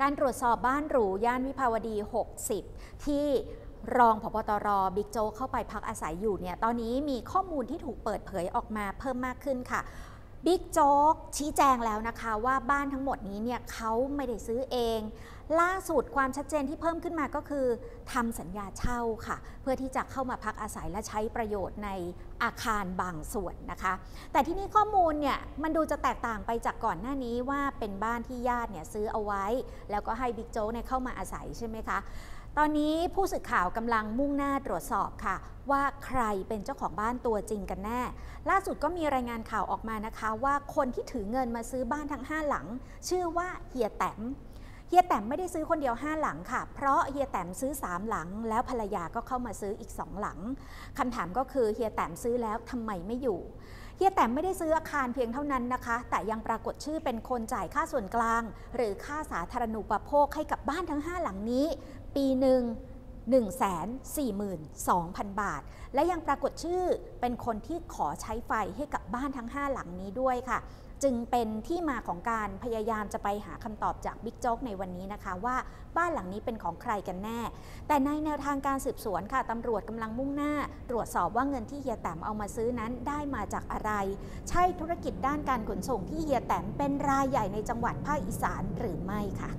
การตรวจสอบบ้านหรูย่านวิภาวดี 60 ที่รองผบตรบิ๊กโจ๊กเข้าไปพักอาศัยอยู่เนี่ยตอนนี้มีข้อมูลที่ถูกเปิดเผยออกมาเพิ่มมากขึ้นค่ะบิ๊กโจ๊กชี้แจงแล้วนะคะว่าบ้านทั้งหมดนี้เนี่ยเขาไม่ได้ซื้อเอง ล่าสุดความชัดเจนที่เพิ่มขึ้นมาก็คือทำสัญญาเช่าค่ะ เพื่อที่จะเข้ามาพักอาศัยและใช้ประโยชน์ในอาคารบางส่วนนะคะ แต่ที่นี่ข้อมูลเนี่ยมันดูจะแตกต่างไปจากก่อนหน้านี้ว่าเป็นบ้านที่ญาติเนี่ยซื้อเอาไว้ แล้วก็ให้บิ๊กโจ๊กเนี่ยเข้ามาอาศัยใช่ไหมคะตอนนี้ผู้สื่อข่าวกำลังมุ่งหน้าตรวจสอบค่ะ ว่าใครเป็นเจ้าของบ้านตัวจริงกันแน่ ล่าสุดก็มีรายงานข่าวออกมานะคะ ว่าคนที่ถือเงินมาซื้อบ้านทั้ง 5 หลัง ชื่อว่าเฮียแต้ม เฮียแต้มไม่ได้ซื้อคนเดียว 5 หลังค่ะ เพราะเฮียแต้มซื้อ 3 หลัง แล้วภรรยาก็เข้ามาซื้ออีก 2 หลังคำถามก็คือเฮียแต้มซื้อแล้วทำไมไม่อยู่เฮียแต้มไม่ได้ซื้ออาคารเพียงเท่านั้นนะคะ แต่ยังปรากฏชื่อเป็นคนจ่ายค่าส่วนกลาง หรือค่าสาธารณูปโภคให้กับบ้านทั้ง 5 หลังนี้ ปีหนึ่ง 142,000 บาท และยังปรากฏชื่อเป็นคนที่ขอใช้ไฟให้กับบ้านทั้ง 5 หลังนี้ด้วยค่ะ จึงเป็นที่มาของการพยายามจะไปหาคำตอบจากบิ๊กโจ๊กในวันนี้นะคะ ว่าบ้านหลังนี้เป็นของใครกันแน่ แต่ในแนวทางการสืบสวนค่ะตำรวจกำลังมุ่งหน้า ตรวจสอบว่าเงินที่เฮียแต้มเอามาซื้อนั้นได้มาจากอะไร ใช่ธุรกิจด้านการขนส่งที่เฮียแต้มเป็นรายใหญ่ในจังหวัดภาคอีสานหรือไม่ค่ะ